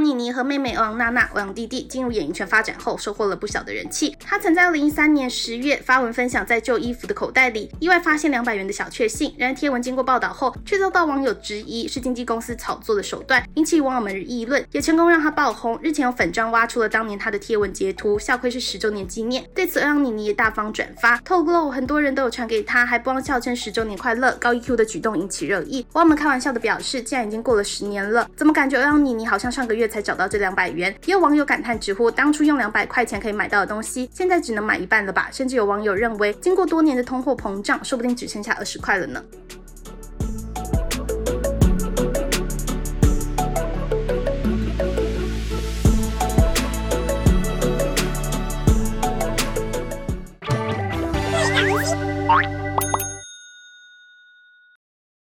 妮妮和妹妹欧阳娜娜、欧阳弟弟进入演艺圈发展后，收获了不小的人气。她曾在2013年10月发文分享，在旧衣服的口袋里意外发现两百元的小确幸。然而贴文经过报道后，却遭到网友质疑是经纪公司炒作的手段，引起网友们议论，也成功让她爆红。日前有粉砖挖出了当年她的贴文截图，笑亏是十周年纪念。对此，欧阳妮妮也大方转发，透露很多人都有传给她，还不忘笑称十周年快乐。高 EQ 的举动引起热议，网友们开玩笑的表示，既然已经过了十年了，怎么感觉欧阳妮妮好像上个月才找到这两百元？也有网友感叹直呼，当初用两百块钱可以买到的东西，现在只能买一半了吧？甚至有网友认为，经过多年的通货膨胀，说不定只剩下二十块了呢。